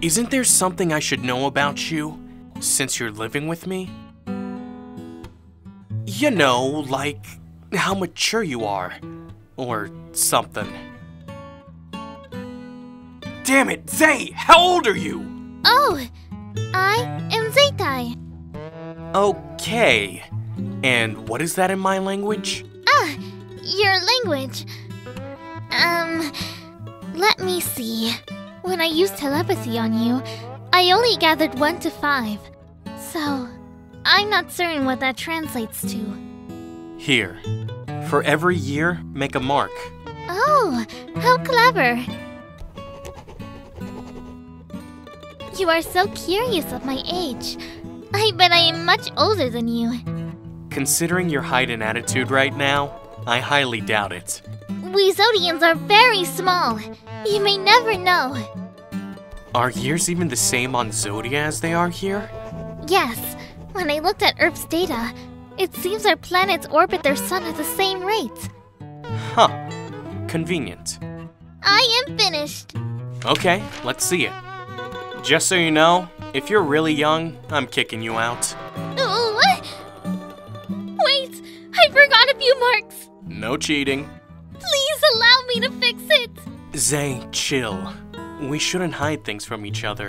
Isn't there something I should know about you since you're living with me? You know, like how mature you are, or something. Damn it, Zay! How old are you? Oh, I am Zaytai. Okay. And what is that in my language? Ah, your language. Um, let me see. When I used telepathy on you, I only gathered one to five. So, I'm not certain what that translates to. Here. For every year, make a mark. Oh, how clever. You are so curious of my age. I bet I am much older than you. Considering your height and attitude right now, I highly doubt it. We Zodians are very small. You may never know. Are years even the same on Zodia as they are here? Yes, when I looked at Earth's data, it seems our planets orbit their sun at the same rate. Huh. Convenient. I am finished. Okay, let's see it. Just so you know, if you're really young, I'm kicking you out. Oh, what? Wait, I forgot a few marks. No cheating. Please allow me to fix it. Zay, chill. We shouldn't hide things from each other.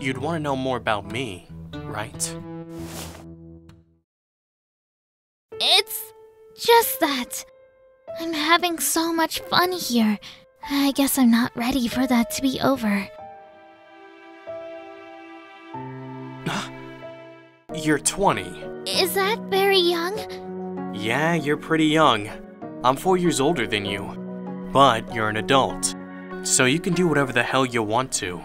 You'd want to know more about me, right? It's just that. I'm having so much fun here. I guess I'm not ready for that to be over. You're 20. Is that very young? Yeah, you're pretty young. I'm four years older than you. But you're an adult. So you can do whatever the hell you want to.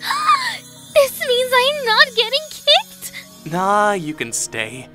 this means I'm not getting kicked? Nah, you can stay.